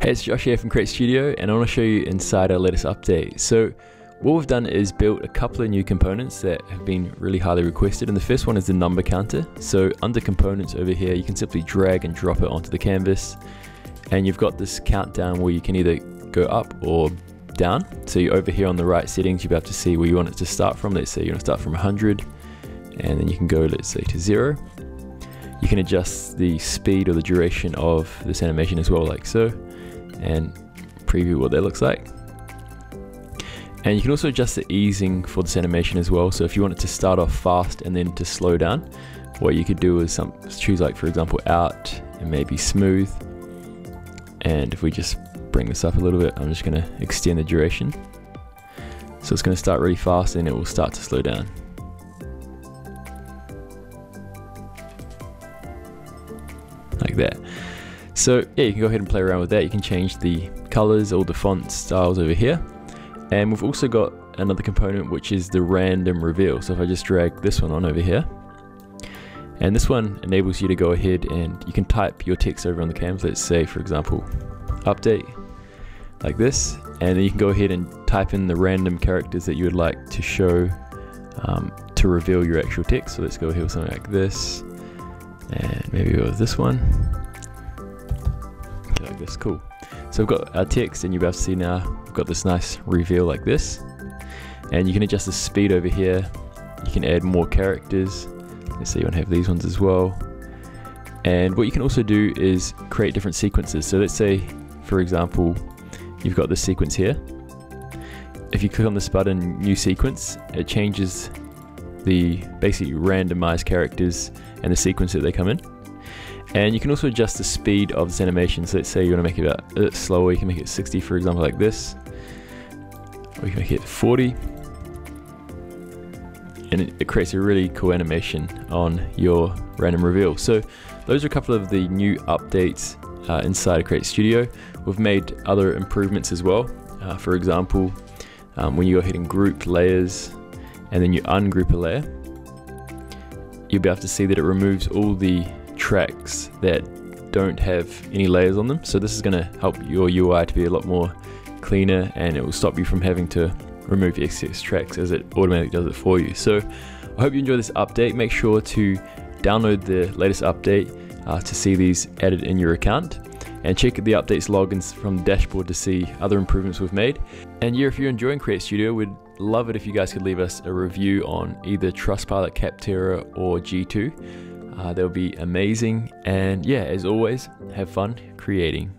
Hey, it's Josh here from Create Studio, and I want to show you inside our latest update. So, what we've done is built a couple of new components that have been really highly requested, and the first one is the number counter. So, under components over here, you can simply drag and drop it onto the canvas, and you've got this countdown where you can either go up or down. So, you're over here on the right settings, you'll be able to see where you want it to start from. Let's say you want to start from 100, and then you can go, let's say, to zero. You can adjust the speed or the duration of this animation as well, like so and preview what that looks like. And you can also adjust the easing for this animation as well. So if you want it to start off fast and then to slow down, what you could do is some, choose like for example out and maybe smooth. And if we just bring this up a little bit, I'm just gonna extend the duration. So it's gonna start really fast and it will start to slow down. Like that. So yeah, you can go ahead and play around with that. You can change the colors, all the font styles over here. And we've also got another component which is the random reveal. So if I just drag this one on over here, and this one enables you to go ahead and you can type your text over on the canvas. Let's say, for example, update, like this. And then you can go ahead and type in the random characters that you would like to show um, to reveal your actual text. So let's go here with something like this. And maybe go with this one like this, cool. So we've got our text and you'll be able to see now, we've got this nice reveal like this. And you can adjust the speed over here. You can add more characters. Let's say you want to have these ones as well. And what you can also do is create different sequences. So let's say, for example, you've got this sequence here. If you click on this button, new sequence, it changes the basically randomized characters and the sequence that they come in. And you can also adjust the speed of this animation. So let's say you want to make it a bit slower, you can make it 60 for example like this. Or you can make it 40. And it, it creates a really cool animation on your random reveal. So those are a couple of the new updates uh, inside Create Studio. We've made other improvements as well. Uh, for example, um, when you go ahead and group layers and then you ungroup a layer, you'll be able to see that it removes all the tracks that don't have any layers on them. So this is going to help your UI to be a lot more cleaner and it will stop you from having to remove excess tracks as it automatically does it for you. So I hope you enjoy this update. Make sure to download the latest update uh, to see these added in your account and check the updates logins from the dashboard to see other improvements we've made. And yeah, if you're enjoying Create Studio, we'd love it if you guys could leave us a review on either Trustpilot, Capterra, or G2. Uh, they'll be amazing. And yeah, as always, have fun creating.